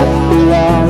不一。